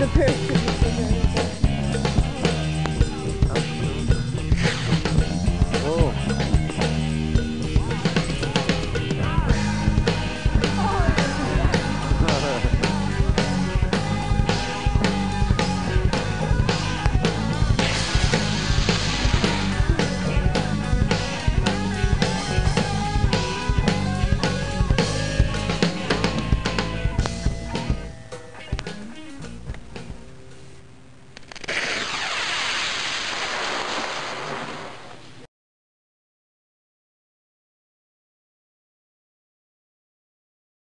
the pit.